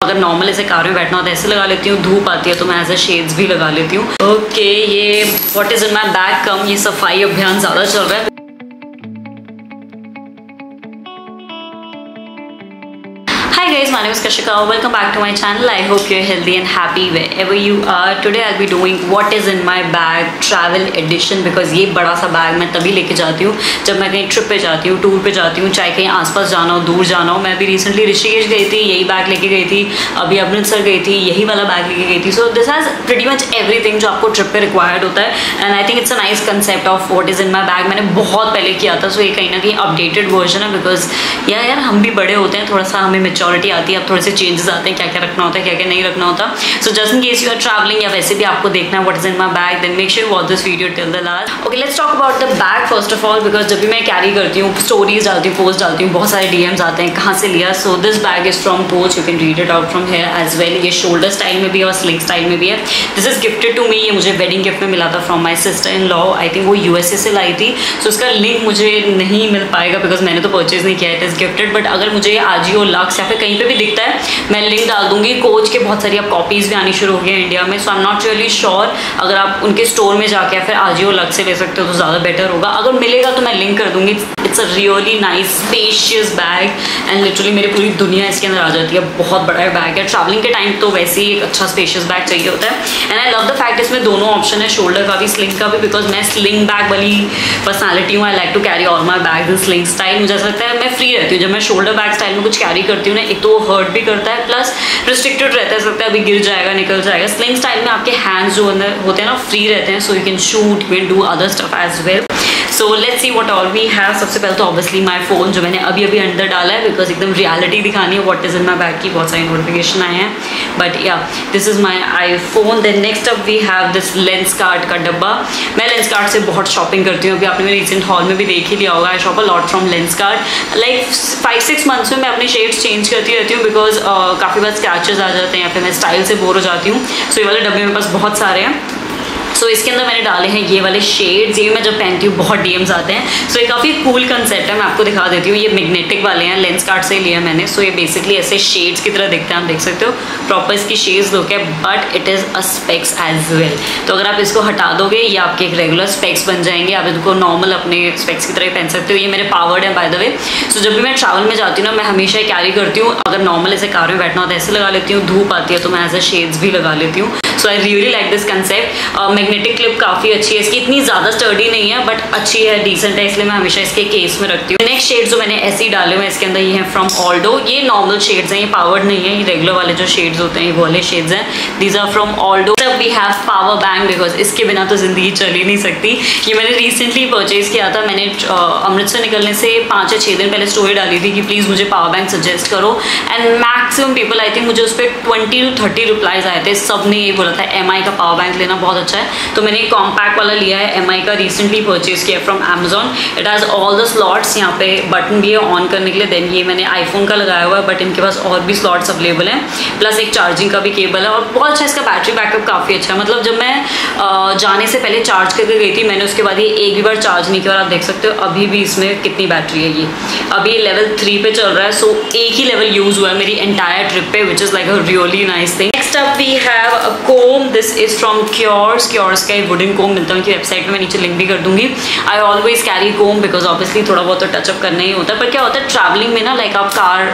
अगर नॉर्मल ऐसे कार में बैठना होता है ऐसे लगा लेती हूँ, धूप आती है तो मैं ऐसे शेड्स भी लगा लेती हूँ। ओके ये what is in my bag कम ये सफ़ाई अभियान ज़्यादा चल रहा है। Guys, my name is Kashika. Welcome back to my channel. I hope you're healthy and happy wherever you are. Today I'll be doing what is in my bag travel edition because ये बड़ा सा bag मैं तभी लेके जाती हूँ जब मैं कहीं ट्रिप पे जाती हूँ टूर पे जाती हूँ चाहे कहीं आसपास जाना हो दूर जाना हो मैं अभी रिसेंटली ऋषिकेश गई थी यही बैग लेके गई थी अभी अमृतसर गई थी यही वाला बैग लेके गई थी so this has pretty much everything जो आपको ट्रिप पे रिक्वायर्ड होता है and I think it's a nice concept of what is in my bag मैंने बहुत पहले किया था सो ये कहीं ना कहीं अपडेटेड वर्जन है बिकॉज़ यार यार हम भी बड़े होते हैं थोड़ा सा हमें मेचोरिटी आती है, अब थोड़े से चेंजेस आते हैं क्या क्या रखना होता है क्या क्या नहीं रखना होता। So just in case you are travelling या वैसे भी आपको देखना है what is in my bag then make sure watch this video till the last okay let's talk about the bag first of all because जब भी मैं carry करती हूँ स्टोरीज डालती हूँ पोस्ट डालती हूँ, बहुत सारे डीएम्स आते हैं, कहाँ से लिया। So this bag is from Pouch you can read it out from here as well ये शोल्डर स्टाइल में भी है और स्लिंग स्टाइल में भी है। This is gifted to me ये मुझे वेडिंग गिफ्ट में मिला था from my sister in law I think वो यूएसए से लाई थी। सो उसका लिंक मुझे नहीं मिल पाएगा बिकॉज़ मैंने तो परचेज नहीं किया इट इज़ गिफ्टेड बट अगर मुझे आजियो लक्स या फिर कहीं पर भी दिखता है। मैं लिंक डाल दूँगी। कोच के बहुत सारी अब कॉपीज़ भी आनी शुरू हो गई हैं इंडिया में। So I am not really sure अगर आप उनके स्टोर में जाके या फिर आजियो लग से ले सकते हो तो ज़्यादा बेटर होगा। अगर मिलेगा तो मैं लिंक कर दूँगी। It's a really nice spacious bag and literally मेरी पूरी दुनिया इसके अंदर आ जाती है। बहुत बड़ा बैग है। ट्रैवलिंग के टाइम तो वैसे ही एक अच्छा स्पेशियस बैग चाहिए होता है। And I love the fact इसमें दोनों ऑप्शन है शोल्डर का भी स्लिंग का भी बिकॉज़ मैं स्लिंग बैग वाली पर्सनैलिटी हूँ। I like to carry all my bag in sling style मुझे ऐसा लगता है मैं फ्री रहती हूँ। जब मैं शोल्डर बैग स्टाइल में कुछ कैरी करती हूँ ना, एक तो हर्ट भी करता है प्लस रिस्ट्रिक्टेड रहता है, सकता है अभी गिर जाएगा, निकल जाएगा। स्लिंग स्टाइल में आपके हैंड्स जो अंदर होते हैं ना फ्री रहते हैं so you can shoot you can do other stuff as well so let's see what all we have सबसे पहले तो ऑब्वियसली माय फ़ोन जो मैंने अभी अभी अंदर डाला है बिकॉज़ एकदम रियलिटी दिखानी है what is in my bag की बहुत सारी नोटिफिकेशन आए हैं. But yeah this is my iPhone then next up we have this Lenskart का डब्बा. मैं लेंस कार्ड से बहुत शॉपिंग करती हूँ. अभी आपने मेरे रिसेंट हॉल में भी देख ही लिया होगा. I shop a lot from Lenskart like five six months में मैं अपने शेड्स चेंज करती रहती हूँ बिकॉज़ uh, काफ़ी बार स्क्रैचेस आ जाते हैं या फिर मैं स्टाइल से बोर हो जाती हूँ. सो so, ये वाले डब्बे मेरे पास बहुत सारे हैं. सो so, इसके अंदर मैंने डाले हैं ये वाले शेड्स ये मैं जब पहनती हूँ बहुत डीएम्स आते हैं। सो so, ये काफ़ी कूल कंसेप्ट है मैं आपको दिखा देती हूँ। ये मैग्नेटिक वाले हैं लेंस कार्ड से लिया मैंने। सो so, ये बेसिकली ऐसे शेड्स की तरह दिखते हैं आप देख सकते हो। प्रॉपर इसकी शेड्स दो के but it is a specs as well तो अगर आप इसको हटा दोगे ये आपके एक रेगुलर स्पेक्स बन जाएँगे। आप इनको नॉर्मल अपने स्पेक्स की तरह पहन सकते हो। ये मेरे पावर्ड है बाय द वे सो जब भी मैं ट्रैवल में जाती हूँ ना मैं हमेशा कैरी करती हूँ। अगर नॉर्मल ऐसे कार में बैठना है ऐसे लगा लेती हूँ। धूप आती है तो मैं ऐसे शेड्स भी लगा लेती हूँ। So I really like this concept magnetic clip काफ़ी अच्छी है। इसकी इतनी ज़्यादा स्टर्डी नहीं है बट अच्छी है डिसेंट है, इसलिए मैं हमेशा इसके केस में रखती हूँ। नेक्स्ट शेड जो मैंने ऐसे ही डाले हुए इसके अंदर ये है फ्रॉम ऑल्डो ये नॉर्मल शेड्स हैं, ये पावर्ड नहीं है, ये रेगुलर वाले जो शेड्स होते हैं, ये वाले शेड्स हैं। दीज आर फ्रॉम ऑल्डो तब we have power bank because इसके बिना तो ज़िंदगी चल ही नहीं सकती। ये मैंने रिसेंटली परचेज किया था। मैंने अमृतसर निकलने से पाँच या छः दिन पहले स्टोरी डाली थी कि प्लीज़ मुझे पावर बैंक सजेस्ट करो। And maximum people I think मुझे उस पर ट्वेंटी टू थर्टी रिप्लाइज आए थे। सबने ये बोला था एम का पावर बैंक लेना बहुत अच्छा है। तो मैंने कॉम्पैक्ट वाला लिया है एम का रिसेंटली परचेज किया from Amazon it has all the slots यहाँ पे बटन भी है ऑन करने के लिए देन ये मैंने आईफोन का लगाया हुआ है बट इनके पास और भी स्लॉट्स अवेलेबल हैं। प्लस एक चार्जिंग का भी केबल है, और बहुत अच्छा इसका बैटरी बैकअप काफ़ी अच्छा है। मतलब जब मैं जाने से पहले चार्ज करके गई थी, मैंने उसके बाद ये एक भी बार चार्ज नहीं किया, और आप देख सकते हो, अभी भी इसमें कितनी बैटरी है ये। अभी ये लेवल थ्री पे चल रहा है सो एक ही लेवल यूज़ हुआ है मेरी एंटायर ट्रिप पे which is like a really nice thing next up we have comb this is from cures cures का एक वुडन कोम मिलता है, उनकी वेबसाइट में मैं नीचे लिंक भी कर दूँगी. I always carry comb because obviously थोड़ा बहुत तो टचअप करना ही होता है. पर क्या होता है ट्रैवलिंग में ना लाइक आप कार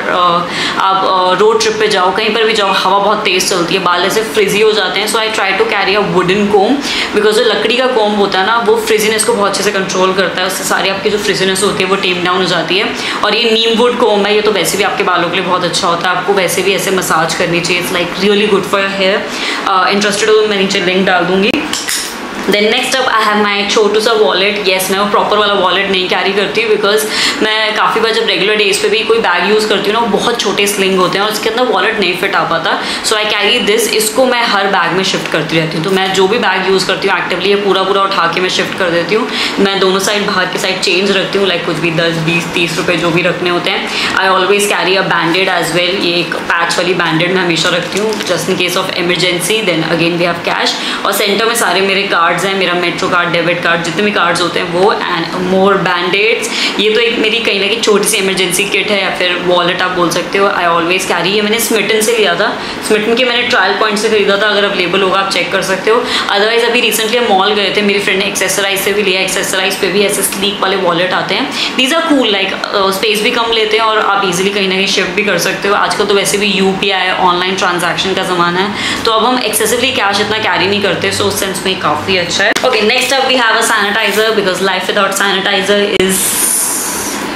आप रोड ट्रिप पे जाओ, कहीं पर भी जाओ, हवा बहुत तेज़ चलती है, बाल ऐसे फ्रिजी हो जाते हैं. So I try to carry a wooden comb because जो लकड़ी का कोम होता है ना, वो फ्रिजीनेस को बहुत अच्छे से कंट्रोल करता है. उससे सारी आपकी जो फ्रिजीनेस होती है, वो टेम डाउन हो जाती है. और ये नीम वुड कोम है, ये तो वैसे भी आपके बालों के लिए बहुत अच्छा होता है. आपको वैसे भी ऐसे मसाज करनी चाहिए. It's like really good for hair interested हो तो मैं नीचे लिंक डाल दूँगी। Then next up I have my छोटू सा वॉलेट येस मैं वो प्रॉपर वाला वॉलेट नहीं कैरी करती हूँ बिकॉज़ मैं काफ़ी बार जब रेगुलर डेज़ पे भी कोई बैग यूज़ करती हूँ ना, वो बहुत छोटे स्लिंग होते हैं और उसके अंदर वॉलेट नहीं फिट आ पाता. सो आई कैरी दिस इसको मैं हर बैग में शिफ्ट करती रहती हूँ. तो मैं जो भी बैग यूज़ करती हूँ एक्टिवली ये पूरा पूरा उठा के मैं शिफ्ट कर देती हूँ. मैं दोनों साइड बाहर के साइड चेंज रखती हूँ लाइक कुछ भी दस, बीस, तीस रुपये जो भी रखने होते हैं. I always carry a band aid as well ये एक पैच वाली बैंडेड मैं हमेशा रखती हूँ just in case of emergency then again we have cash और सेंटर में सारे मेरे कार्ड कार्ड्स हैं, मेरा मेट्रो कार्ड डेबिट कार्ड जितने भी कार्ड्स होते हैं, वो एंड मोर बैंडेड्स ये तो एक मेरी कहीं ना कहीं छोटी सी इमरजेंसी किट है या फिर वॉलेट आप बोल सकते हो. आई ऑलवेज कैरी है मैंने स्मिटन से लिया था. स्मिटन के मैंने ट्रायल पॉइंट से खरीदा था, अगर अवेलेबल होगा आप चेक कर सकते हो. अदरवाइज़ अभी रिसेंटली हम मॉल गए थे, मेरी फ्रेंड ने एक्सेसराइज से भी लिया एक्सेसराइज पे भी ऐसे स्लीक वाले वॉलेट आते हैं. These are cool like space भी कम लेते हैं और आप इजीली कहीं ना कहीं शिफ्ट भी कर सकते हो. आजकल तो वैसे भी यूपीआई ऑनलाइन ट्रांजेक्शन का ज़माना है. तो अब हम एक्सेसिवली कैश इतना कैरी नहीं करते सो उस सेंस में काफ़ी Okay, next up we have a sanitizer because life without sanitizer is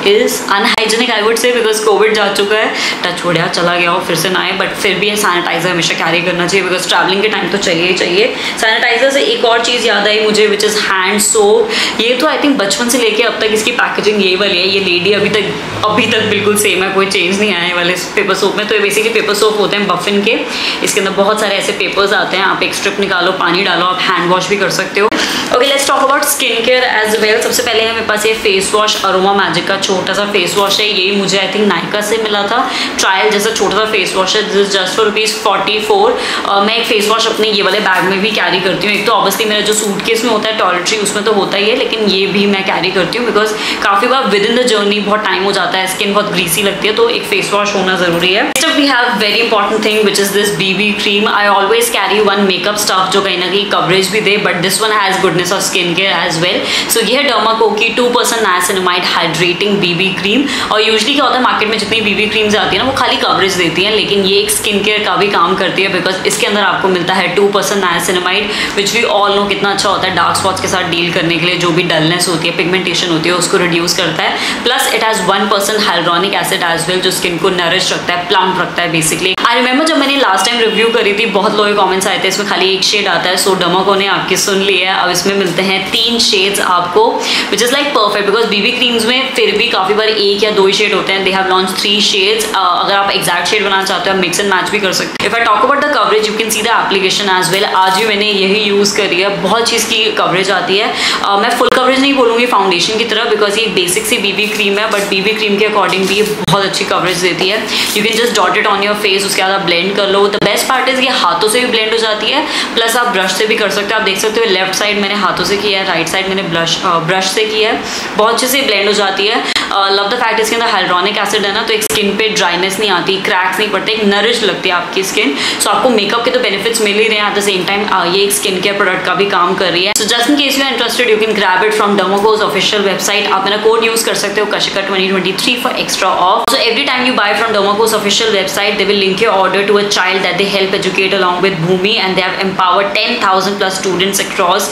is unhygienic I would say because COVID जा चुका है। टच हो गया चला गया हो, फिर से ना आए बट फिर भी सैनिटाइजर हमेशा कैरी करना चाहिए बिकॉज़ ट्रैवलिंग के टाइम तो चाहिए ही चाहिए। सैनिटाइजर से एक और चीज़ याद आई मुझे विच इज़ हैंड सोप ये तो आई थिंक बचपन से लेके अब तक इसकी पैकेजिंग यही वाली है। ये लेडी अभी तक अभी तक बिल्कुल सेम है, कोई चेंज नहीं आया वाले पेपर सोप में। तो ये बेसिकली पेपर सोप होते हैं बफिन के। इसके अंदर बहुत सारे ऐसे पेपर्स आते हैं, आप एक स्ट्रिप निकालो, पानी डालो, आप हैंड वॉश भी कर सकते हो। Okay let's talk about skin care as well सबसे पहले है मेरे पास ये फेस वॉश अरोमा मैजिक का छोटा सा फेस वॉश है। ये मुझे आई थिंक नाइका से मिला था। ट्रायल जैसा छोटा सा फेस वॉश है this just for rupees forty four मैं एक फेस वॉश अपने ये वाले बैग में भी कैरी करती हूँ। एक तो ऑब्वियसली मेरा जो सूट केस में होता है टॉयलेट्री उसमें तो होता ही है, लेकिन ये भी मैं कैरी करती हूँ बिकॉज़ काफ़ी बार विद इन द जर्नी बहुत टाइम हो जाता है स्किन बहुत ग्रीसी लगती है तो एक फेस वॉश होना ज़रूरी है। We have very important thing which is this B B cream I always carry one makeup stuff जो कहीं ना कहीं कवरेज भी दे but this one has goodness of skin care as well so ये है डर्माको की two percent niacinamide hydrating BB cream और usually क्या होता है मार्केट में जितनी बीबी क्रीम्स आती है ना, वो खाली कवरेज देती हैं, लेकिन ये एक स्किन केयर का भी काम करती है बिकॉज़ इसके अंदर आपको मिलता है two percent niacinamide which we all know कितना अच्छा होता है डार्क स्पॉट्स के साथ डील करने के लिए, जो भी डलनेस होती है पिगमेंटेशन होती है, उसको रिड्यूस करता है. Plus it has one percent hyaluronic acid as well जो स्किन को नरिश रखता है प्लम्प रखता है बेसिकली आई रिमेंबर जब मैंने लास्ट टाइम रिव्यू करी थी बहुत लोग कॉमेंट्स आए थे इसमें खाली एक शेड आता है सो डमको ने आपकी सुन लिया है। अब इसमें मिलते हैं तीन शेड्स आपको which is like perfect because BB creams में फिर भी काफ़ी बार एक या दो शेड होते हैं। They have launch three shades अगर आप एक्जैक्ट शेड बनाना चाहते हो मिक्स एंड मैच भी कर सकते हैं। If I talk about the coverage you can see the application as well आज भी मैंने यही यूज़ करी है। बहुत चीज़ की कवरेज आती है। Uh, मैं फुल कवरेज नहीं बोलूँगी फाउंडेशन की तरह बिकॉज़ ये बेसिक सी बीबी क्रीम है बट बीबी क्रीम के अकॉर्डिंग भी ये बहुत अच्छी कवरेज देती है। You can just dot it on your face उसके बाद आप ब्लेंड कर लो। द बेस्ट पार्ट इज़ ये हाथों से भी ब्लेंड हो जाती है प्लस आप ब्रश से भी कर सकते हो। आप देख सकते हो लेफ़्ट साइड मैंने हाथों से किया है राइट साइड मैंने ब्रश ब्रश से किया है। बहुत अच्छे से ब्लेंड हो जाती है। लव द फैक्ट इसके अंदर हाइड्रोनिक एसिड है ना तो एक स्किन पे ड्राइनेस नहीं आती क्रैक्स नहीं पड़ते, एक नरिश लगती है आपकी स्किन सो आपको मेकअप के तो बेनिफिट्स मिल ही रहे हैं। एट द सेम टाइम ये एक स्किन केयर प्रोडक्ट का भी काम कर रही है। So just in case you interested you can grab it from Dermaco's official website आप मेरा कोड यूज़ कर सकते हो, Kashika twenty twenty three for extra off so every time you buy from Dermaco's official website they will link your order to a child that they help educate along with Bhumi and they have empowered 10,000 plus students across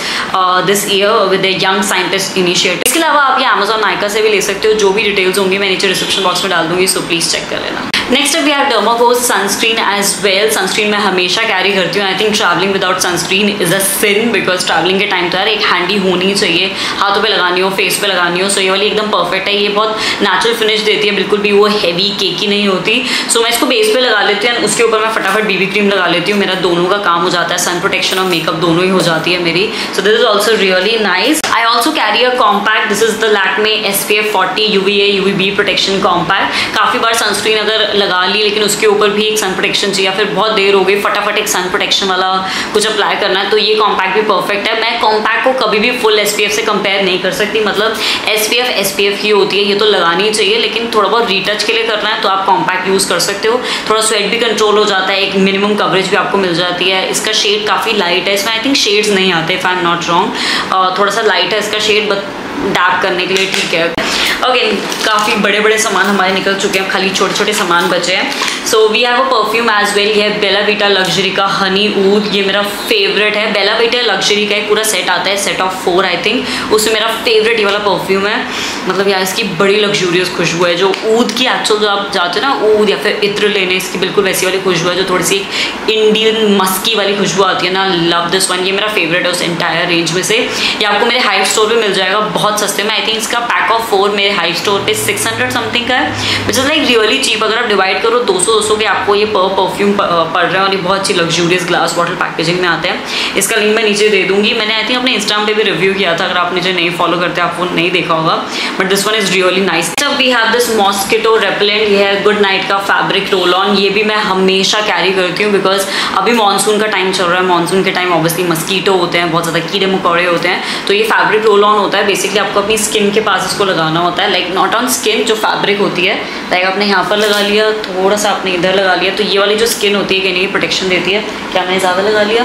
this year with young scientist initiative इसके अलावा आप ये Amazon Nykaa से भी ले सकते हो जो भी डिटेल्स होंगी मैं नीचे डिस्क्रिप्शन बॉक्स में डाल दूंगी सो प्लीज़ चेक कर लेना next we have Dermaco's sunscreen as well sunscreen मैं हमेशा कैरी करती हूँ. I think travelling without sunscreen is a sin because travelling के टाइम तो यार एक हैंडी होनी चाहिए. हाथों पे लगानी हो फेस पे लगानी हो सो ये वाली एकदम परफेक्ट है. ये बहुत नेचुरल फिनिश देती है. बिल्कुल भी वो हैवी केकी नहीं होती. सो so मैं इसको बेस पे लगा लेती हूँ उसके ऊपर मैं फटाफट बीबी क्रीम लगा लेती हूँ. मेरा दोनों का काम हो जाता है. सन प्रोटेक्शन और मेकअप दोनों ही हो जाती है मेरी. So this is also really nice I also carry a compact this is the Lakme S P F forty U V A U V B protection compact काफ़ी बार सनस्क्रीन अगर लगा ली, लेकिन उसके ऊपर भी एक सन प्रोटेक्शन चाहिए या फिर बहुत देर हो गई, फटाफट एक सन प्रोटेक्शन वाला कुछ अप्लाई करना है तो ये कॉम्पैक्ट भी परफेक्ट है। मैं कॉम्पैक्ट को कभी भी फुल एसपीएफ से कंपेयर नहीं कर सकती मतलब एस पी ही होती है, ये तो लगानी चाहिए, लेकिन थोड़ा बहुत रीटच के लिए करना है तो आप कॉम्पैक्ट यूज़ कर सकते हो। थोड़ा स्वेट भी कंट्रोल हो जाता है, एक मिनिमम कवरेज भी आपको मिल जाती है। इसका शेड काफ़ी लाइट है, इसमें आई थिंक शेड्स नहीं आते if I am not wrong थोड़ा सा लाइट है इसका शेड डार्क करने के लिए, ठीक है। ओके काफ़ी बड़े बड़े सामान हमारे निकल चुके हैं खाली छोटे छोटे सामान बचे हैं। So we have a perfume as well ये बेला बीटा लग्जरी का हनी ऊद ये मेरा फेवरेट है. बेला बीटा लग्जरी का एक पूरा सेट आता है set of four I think उसमें मेरा फेवरेट ये वाला परफ्यूम है. मतलब यार, इसकी बड़ी लग्जूरियस खुशबू है, जो ऊद की एक्चुअल जो आप जाते हो ना ऊद या फिर इत्र लेने, इसकी बिल्कुल वैसी वाली खुशबू है, जो थोड़ी सी इंडियन मस्की वाली खुशबू आती है ना. लव दिस वन ये मेरा फेवरेट है उस एंटायर रेंज में से. ये आपको मेरे हाइव स्टोर पर मिल जाएगा, बहुत सस्ते में. आई थिंक इसका पैक ऑफ़ फोर मेरे हाई स्टोर पे 600 समथिंग का है which is like really cheap अगर आप डिवाइड करो 200 दोस्तों कि आपको ये पर परफ्यूम पड़ रहे हैं और ये बहुत अच्छी लग्जूरियस ग्लास बॉटल पैकेजिंग में आते हैं। इसका लिंक मैं नीचे दे दूँगी। मैंने आई थिंक अपने इंस्टाग्राम पे भी रिव्यू किया था। अगर आप मुझे नहीं फॉलो करते, आप वो नहीं देखा होगा। But this one is really nice जब we have this mosquito repellent ये है गुड नाइट का फैब्रिक रोल ऑन ये भी मैं हमेशा कैरी करती हूँ बिकॉज़ अभी मानसून का टाइम चल रहा है। मानसून के टाइम ऑब्वियसली मस्कीटो होते हैं, बहुत ज़्यादा कीड़े मकौड़े होते हैं। तो ये फैब्रिक रोल ऑन होता है। बेसिकली आपको अपनी स्किन के पास इसको लगाना होता है। लाइक नॉट ऑन स्किन जो फैब्रिक होती है। लाइक आपने यहाँ पर लगा लिया, थोड़ा सा आपने इधर लगा लिया तो ये वाली जो स्किन होती है कि नहीं प्रोटेक्शन देती है। क्या मैंने ज़्यादा लगा लिया?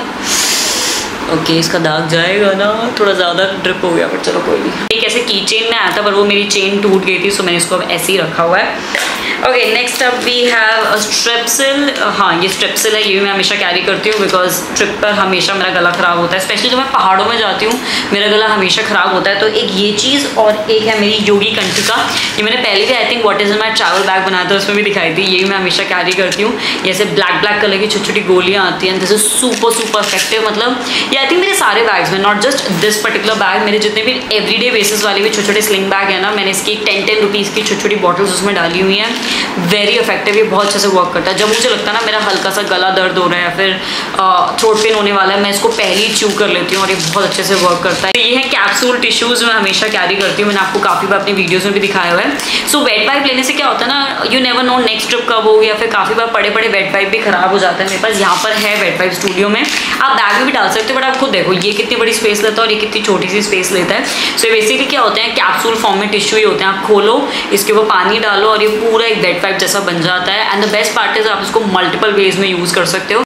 ओके इसका दाग जाएगा ना, थोड़ा ज़्यादा ड्रिप हो गया बट चलो कोई नहीं। एक ऐसे की चेन में आया था, पर वो मेरी चेन टूट गई थी सो मैंने इसको अब ऐसे ही रखा हुआ है। Okay next up we have Strepsil हाँ ये स्ट्रेप्सिल है, ये भी मैं हमेशा कैरी करती हूँ बिकॉज़ ट्रिप पर हमेशा मेरा गला ख़राब होता है स्पेशली जब मैं पहाड़ों में जाती हूँ, मेरा गला हमेशा ख़राब होता है। तो एक ये चीज़ और एक है मेरी योगी कंटिका ये मैंने पहले भी I think what is my travel bag बनाया था, उसमें भी दिखाई थी। ये भी मैं हमेशा कैरी करती हूँ। जैसे ब्लैक ब्लैक कलर की छोटी छोटी गोलियाँ आती हैं। This is super super effective मतलब ये आई थिंक मेरे सारे बैग्स में not just this particular bag मेरे जितने भी एवरी डे बेसिस वाले भी छोटे छोटे स्लिंग बैग है ना, मैंने इसकी टेन टेन रुपीज़ की छोटी छोटी बॉटल्स उसमें डाली हुई हैं। वेरी इफ़ेक्टिव ये बहुत अच्छे से वर्क करता है। जब मुझे लगता है ना मेरा हल्का सा गला दर्द हो रहा है या फिर थ्रोट पेन होने वाला है, मैं इसको पहले ही च्यू कर लेती हूँ और ये बहुत अच्छे से वर्क करता है। तो ये है कैप्सूल टिश्यूज़ मैं हमेशा कैरी करती हूँ। मैंने आपको काफ़ी बार अपनी वीडियोज़ में भी दिखाया हुआ है। सो वेट पाइप लेने से क्या होता है ना you never know next trip कब हो या फिर काफ़ी बार पड़े पड़े वेट पाइप भी खराब हो जाता है मेरे पास। यहाँ पर है वेट पाइप स्टूडियो में। आप बैग में भी डाल सकते हो बट आप खुद देखो, ये कितनी बड़ी स्पेस लेता है और ये कितनी छोटी सी स्पेस लेता है। सो बेसिकली क्या होते हैं कैप्सूल फॉर्म में टिश्यू ही होते हैं। आप खोलो, इसके ऊपर पानी डालो और ये पूरा वेट पाइप जैसा बन जाता है। And the best part is आप इसको मल्टीपल वेज में यूज़ कर सकते हो।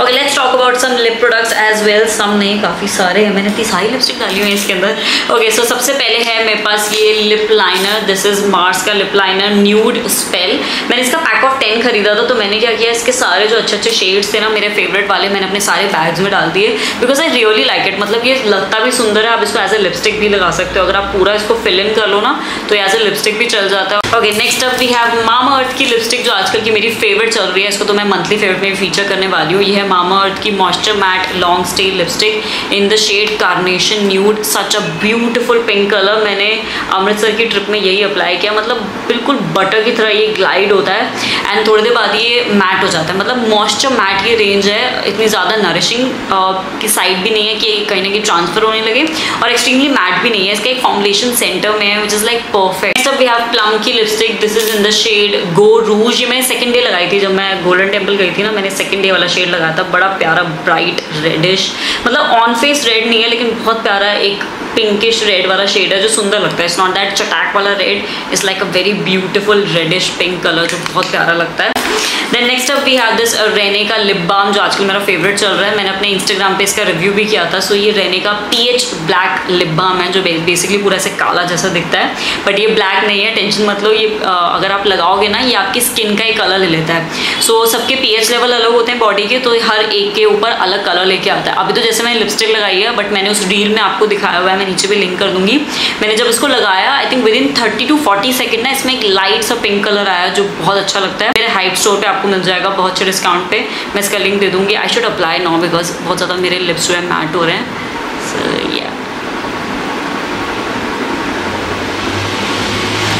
Okay let's talk about some lip products as well some नहीं, काफ़ी सारे हैं। मैंने इतनी सारी लिपस्टिक डाली हुई है इसके अंदर। ओके सो सबसे पहले है मेरे पास ये lip liner this is Mars का लिप लाइनर न्यूड स्पेल मैंने इसका पैक ऑफ़ टेन खरीदा था तो मैंने क्या किया, इसके सारे जो अच्छे अच्छे शेड्स थे ना, मेरे फेवरेट वाले, मैंने अपने सारे बैग्स में डाल दिए। Because I really like it मतलब ये लगता भी सुंदर है, आप इसको एज ए लिपस्टिक भी लगा सकते हो। अगर आप पूरा इसको फिल इन कर लो ना तो एज ए लिपस्टिक भी चल जाता है। Okay next up we have Mamaearth की लिपस्टिक जो आजकल की मेरी फेवरेट चल रही है। इसको तो मैं मंथली फेवरेट में फीचर करने वाली हूँ। ये है मामा अर्थ की moisture matte long stay lipstick in the shade carnation nude such a beautiful pink colour मैंने अमृतसर की ट्रिप में यही अप्लाई किया। मतलब बिल्कुल बटर की तरह ये ग्लाइड होता है। एंड थोड़ी देर बाद ये मैट हो जाता है। मतलब मॉइस्चर मैट की रेंज है। इतनी ज़्यादा नरिशिंग की साइड भी नहीं है कि कहीं ना कहीं ट्रांसफ़र होने लगे। और एक्सट्रीमली मैट भी नहीं है। इसका एक फॉर्मुलेशन सेंटर में है विच इज़ लाइक परफेक्ट सब वी हैव प्लम की lipstick this is in the shade go rouge ये मैंने सेकंड डे लगाई थी। जब मैं गोल्डन टेंपल गई थी ना, मैंने सेकंड डे वाला शेड लगाया था बड़ा प्यारा ब्राइट रेडिश मतलब ऑन फेस रेड नहीं है लेकिन बहुत प्यारा एक पिंकिश रेड वाला शेड है जो सुंदर लगता है। इट्स नॉट दैट चटैक वाला red it's like a very beautiful reddish pink colour जो बहुत प्यारा लगता है। Then next up we have this Renee का लिप बाम जो आजकल मेरा फेवरेट चल रहा है। मैंने अपने इंस्टाग्राम पे इसका रिव्यू भी किया था। सो so ये रेने का P H black lip balm है जो बेसिकली पूरा ऐसे काला जैसा दिखता है। बट ये ब्लैक नहीं है टेंशन मतलब ये आ, अगर आप लगाओगे ना ये आपकी स्किन का ही कलर ले लेता है। सो so, सबके पीएच लेवल अलग होते हैं बॉडी के तो हर एक के ऊपर अलग कलर लेके आता है। अभी तो जैसे मैंने लिपस्टिक लगाई है बट मैंने उस रील में आपको दिखाया हुआ है मैं नीचे भी लिंक कर दूँगी। मैंने जब इसको लगाया I think within thirty to forty second ना इसमें एक लाइट सा पिंक कलर आया जो बहुत अच्छा लगता है। मेरे हाइप स्टोर पर आपको मिल जाएगा बहुत अच्छे डिस्काउंट पे। मैं इसका लिंक दे दूँगी। I should apply now because बहुत ज़्यादा मेरे लिप्स जो है मैट हो रहे हैं सो या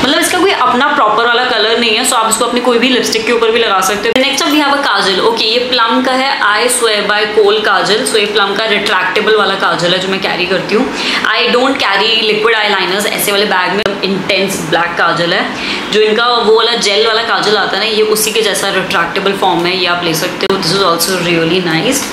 मतलब इसका कोई अपना प्रॉपर वाला कलर नहीं है सो आप इसको अपनी कोई भी लिपस्टिक के ऊपर भी लगा सकते हो। Next we have a kajal. Okay ये प्लम का है। आई स्वे बाय कोल काजल। सो ये प्लम का रिट्रैक्टेबल वाला काजल है जो मैं कैरी करती हूँ। I don't carry liquid I ऐसे वाले बैग में इंटेंस ब्लैक काजल है। जो इनका वो वाला जेल वाला काजल आता है ना, ये उसी के जैसा रिट्रैक्टेबल फॉर्म है, ये आप ले सकते हो। This is also really nice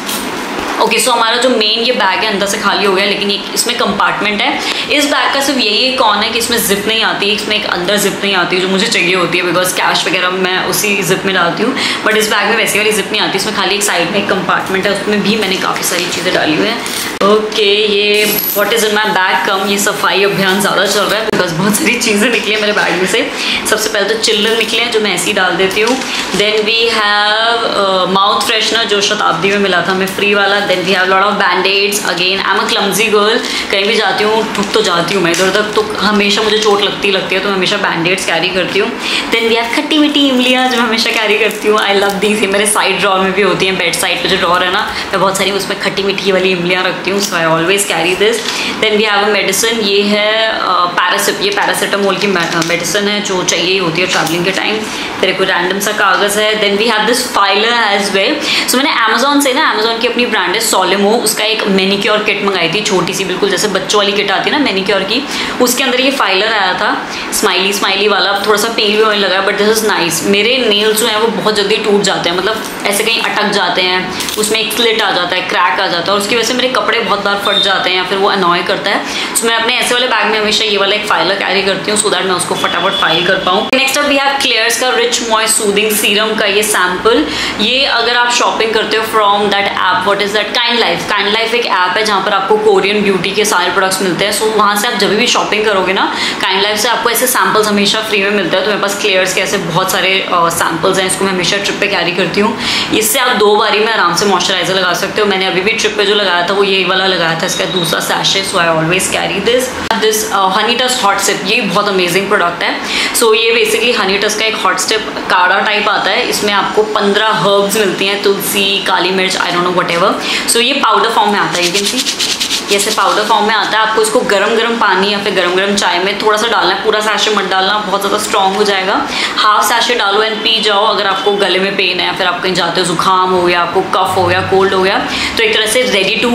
okay okay, so so हमारा जो मेन ये बैग है अंदर से खाली हो गया लेकिन ये इसमें कंपार्टमेंट है। इस बैग का सिर्फ़ यही कौन है कि इसमें जिप नहीं आती इसमें एक अंदर जिप नहीं आती जो मुझे चाहिए होती है बिकॉज़ कैश वगैरह मैं उसी जिप में डालती हूँ। बट इस बैग में वैसे वाली जिप नहीं आती इसमें खाली एक साइड में एक कंपार्टमेंट है उसमें भी मैंने काफ़ी सारी चीज़ें डाली हुई हैं। ओके ये what is in my bag cum ये सफ़ाई अभियान ज़्यादा चल रहा है बिकॉज़ बहुत सारी चीज़ें निकली हैं मेरे बैग में से। सबसे पहले तो चिल्लर निकले हैं जो मैं ऐसे ही डाल देती हूँ। Then we have mouth freshener जो शताब्दी में मिला था हमें फ्री वाला। Then we have lot of bandaids again I am a clumsy girl कहीं भी जाती हूँ ठुक तो जाती हूँ मैं इधर उधर। तो हमेशा मुझे चोट लगती लगती है तो मैं हमेशा बैंडेड्स कैरी करती हूँ। देन वी हैव खट्टी मीठी इमलियाँ जो मैं हमेशा कैरी करती हूँ। आई लव दीज मेरे साइड ड्रॉर में भी होती हैं बेड साइड पर जो ड्रॉर है ना, मैं बहुत सारी उसमें खट्टी मीठी वाली इमलियाँ रखती हूँ so I always carry this then we have a medicine ये है पैरासिप ये पैरासिटामोल की मेडिसिन है, जो चाहिए होती है ट्रैवलिंग के टाइम फिर कोई रैंडम सा कागज़ है. Then we have this filer as well so मैंने अमेजोन से ना अमेजोन की अपनी ब्रांड है सोलेमो उसका एक मेनिक्योर किट मंगाई थी, छोटी सी बिल्कुल, जैसे बच्चों वाली किट आती है ना मेनिक्योर की, उसके अंदर ये फाइलर आया था स्माइली स्माइली वाला थोड़ा सा पेन भी होने लगा बट दिस इज़ नाइस मेरे नेल्स जो हैं, वो बहुत जल्दी टूट जाते हैं मतलब ऐसे कहीं अटक जाते हैं, उसमें एक स्लिट आ जाता है क्रैक आ जाता है, और उसकी वजह से मेरे कपड़े बहुत बार फट जाते हैं, या फिर वो अनॉय करता है। मैं अपने ऐसे वाले बैग में हमेशा ये वाला एक फाइलर कैरी करती हूँ सो दैट मैं उसको फटाफट फ़ाइल कर पाऊँ। नेक्स्ट वी हैव क्लियर्स का रिच मॉइस सूदिंग सीरम का ये सैंपल ये अगर आप शॉपिंग करते हो from that app what is that Kindlife Kindlife एक ऐप है जहाँ पर आपको कोरियन ब्यूटी के सारे प्रोडक्ट्स मिलते हैं। सो so, वहाँ से आप जब भी शॉपिंग करोगे ना काइंड लाइफ से आपको ऐसे सैम्पल्स हमेशा फ्री में मिलते हैं। तो मेरे पास क्लियर्स के ऐसे बहुत सारे सैम्पल्स हैं इसको मैं हमेशा ट्रिप पे कैरी करती हूँ। इससे आप दो बारी में आराम से मॉइस्चराइजर लगा सकते हो। मैंने अभी भी ट्रिप पे जो लगाया था वो ये वाला लगाया था इसका दूसरा sachet so I always carry this this Honitus hot sip ये बहुत अमेजिंग प्रोडक्ट है। सो so, ये बेसिकली हनी टस्ट का एक हॉट स्टिप काढ़ा टाइप आता है। इसमें आपको पंद्रह हर्ब्स मिलती हैं तुलसी काली मिर्च I don't know whatever so ये पाउडर फॉर्म में आता है यू कैन सी ये ऐसे पाउडर फॉर्म में आता है, आपको इसको गरम गरम पानी या फिर गरम गरम चाय में थोड़ा सा डालना है, पूरा सैशे मत डालना, बहुत ज़्यादा स्ट्रॉन्ग हो जाएगा। हाफ़ सैशे डालो एंड पी जाओ, अगर आपको गले में पेन है या फिर आप कहीं जाते हो, जुकाम हो गया आपको कफ हो गया कोल्ड हो गया तो एक तरह से रेडी टू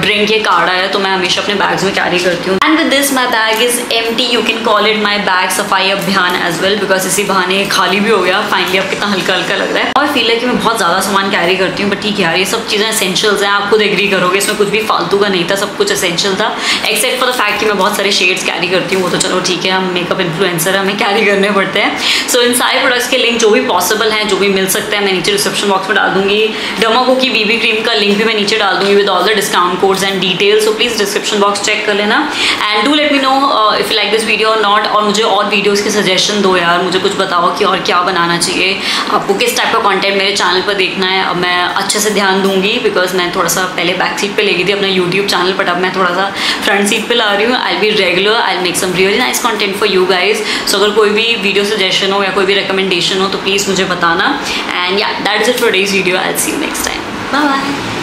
ड्रिंक ये काढ़ा है तो मैं हमेशा अपने बैग्स में कैरी करती हूँ। And with this my bag is um you can call it my bag सफ़ाई अभियान एज वेल बिकॉज़ इसी बहाने खाली भी हो गया फाइनली अब कितना हल्का हल्का लग रहा है। और फील है कि मैं बहुत ज़्यादा सामान कैरी करती हूँ बट ठीक है यार, ये सब चीज़ें एसेंशियल्स हैं, आप खुद एग्री करोगे, इसमें कुछ भी फालतू का नहीं था, सब कुछ असेंशियल था एक्सेप्ट फॉर द फैक्ट कि मैं बहुत सारे शेड्स कैरी करती हूँ, वो तो चलो ठीक है, हम मेकअप इन्फ्लुएंसर हमें कैरी करने पड़ते हैं। सो इन सारे प्रोडक्ट्स के लिंक जो भी पॉसिबल हैं, जो भी मिल सकते हैं, मैं नीचे डिस्क्रिप्शन बॉक्स में डाल दूँगी। डमाको की बीबी क्रीम का लिंक भी मैं नीचे डाल दूँगी with all the discount codes and details so please description box check कर लेना। And do let me know if like this video or not और मुझे और वीडियोज़ के सजेशन दो यार, मुझे कुछ बताओ कि और क्या बनाना चाहिए। आपको किस टाइप का कॉन्टेंट मेरे चैनल पर देखना है, अब मैं अच्छे से ध्यान दूँगी बिकॉज़ मैं थोड़ा सा पहले बैक सीट पर ले गई थी अपना यूट्यूब चैनल बट अब मैं थोड़ा सा फ्रंट सीट पे ला रही हूँ। I be regular I make some really nice content for you guys so अगर कोई भी वीडियो सजेशन हो या कोई भी रिकमेंडेशन हो तो प्लीज़ मुझे बताना। एंड या that is it for days video I see next time bye bye